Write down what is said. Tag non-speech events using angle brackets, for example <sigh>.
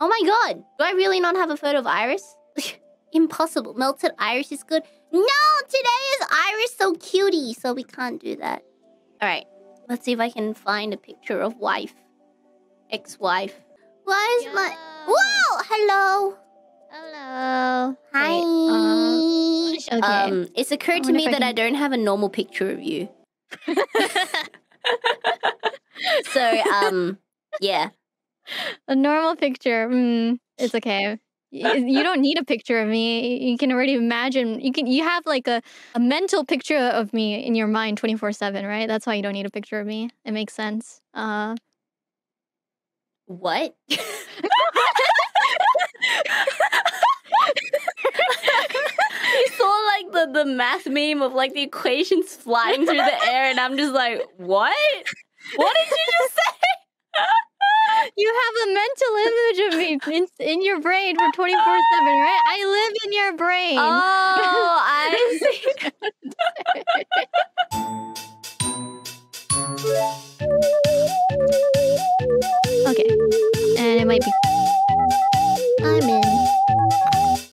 Oh my god. Do I really not have a photo of IRyS? <laughs> Impossible. Melted IRyS is good. No, today is IRyS so cutie, so we can't do that. Alright. Let's see if I can find a picture of wife. Ex-wife. Why is my... Whoa! Hello! Hello. Hi. Wait, uh, okay. Um, it's occurred to me I that I don't have a normal picture of you. <laughs> <laughs> so, um, yeah. A normal picture. Mm, it's okay. You don't need a picture of me. You can already imagine. You can. You have like a, a mental picture of me in your mind, twenty four seven, right? That's why you don't need a picture of me. It makes sense. Uh, What? <laughs> you saw like the, the math meme of like the equations flying through the air, and I'm just like, what? What you have a mental image of me in, in your brain for 24 7, right? I live in your brain. Oh, I <laughs> see. okay. And it might be. I'm in.